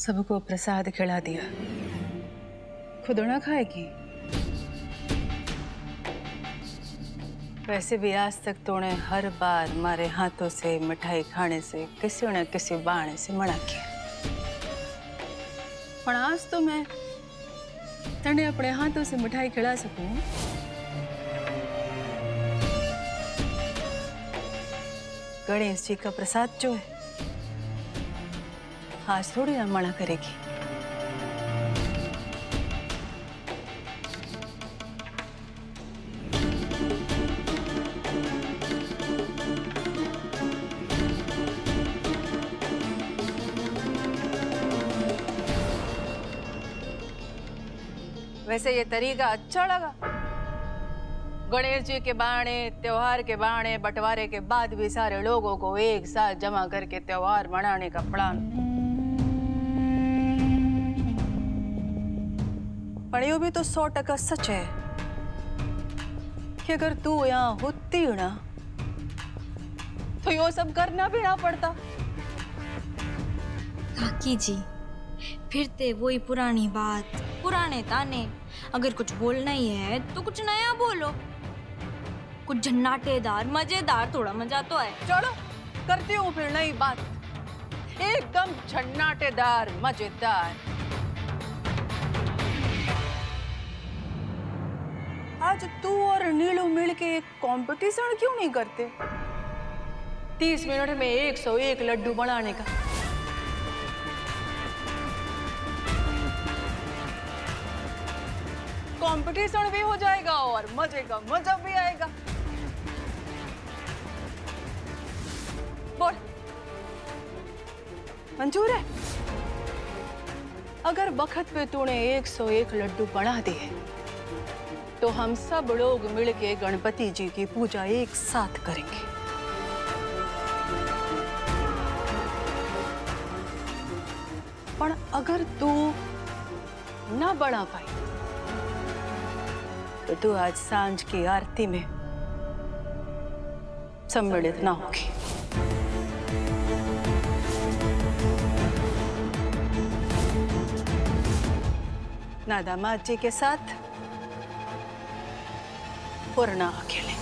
सबको प्रसाद खिला दिया। खुद ना खाएगी वैसे भी आज तक तूने हर बार मारे हाथों से, मिठाई खाने से, किसी न किसी बहाने से मना किया। पर आज तो मैं तने अपने हाथों से मिठाई खिला सकूँ। गणेश जी का प्रसाद जो है आज थोड़ी ना मना करेगी। वैसे ये तरीका अच्छा लगा। गणेश जी के बाणे, त्योहार के बाणे, बंटवारे के बाद भी सारे लोगों को एक साथ जमा करके त्योहार मनाने का प्लान यो भी तो सौ टका सच है। कि अगर तू यहाँ होती ना तो यो सब करना भी ना पड़ता। काकी जी फिर ते वही पुरानी बात पुराने ताने। अगर कुछ बोलना ही है तो कुछ नया बोलो। कुछ झन्नाटेदार मज़ेदार थोड़ा मज़ा तो है चलो करती हूँ फिर नई बात। एकदम झन्नाटेदार मज़ेदार। आज तू और नीलू मिल के एक कंपटीशन क्यों नहीं करते? तीस मिनट में एक सौ एक लड्डू बनाने का। कंपटीशन भी हो जाएगा और मज़े का मज़ा भी आएगा। बोल। मंजूर है। अगर बखत पे तूने 101 लड्डू बना दिए तो हम सब लोग मिलके गणपति जी की पूजा एक साथ करेंगे। पर अगर तू ना बना पाई तो तू आज साँझ की आरती में सम्मिलित ना होगी। ना दामाद जी के साथ और ना अकेले।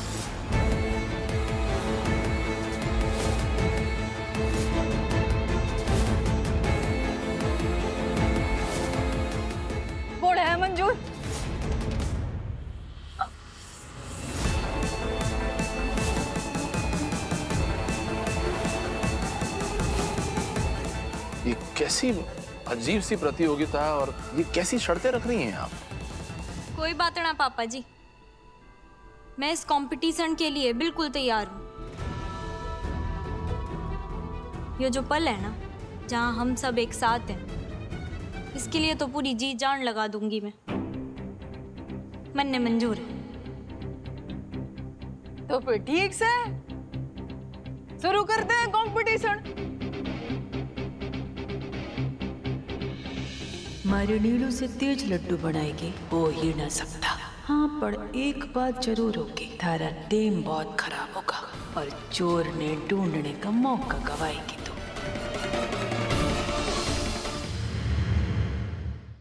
बोल है मंजूर। ये कैसी अजीब सी प्रतियोगिता और ये कैसी शर्तें रख रही हैं आप? कोई बात ना पापा जी। मैं इस कंपटीशन के लिए बिल्कुल तैयार हूँ। ये जो पल है ना जहाँ हम सब एक साथ हैं इसके लिए तो पूरी जी जान लगा दूँगी मैं। मन ने मंजूर है। तो फिर ठीक से शुरू करते हैं कंपटीशन मारी नीलू से तेज लड्डू बनाएगी वो ही ना सकता। हाँ पर एक बात ज़रूर होगी। तारा टेम बहुत खराब होगा और चोर ने ढूँढने का मौका गवाएगी तो।